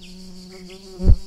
Mm-hmm.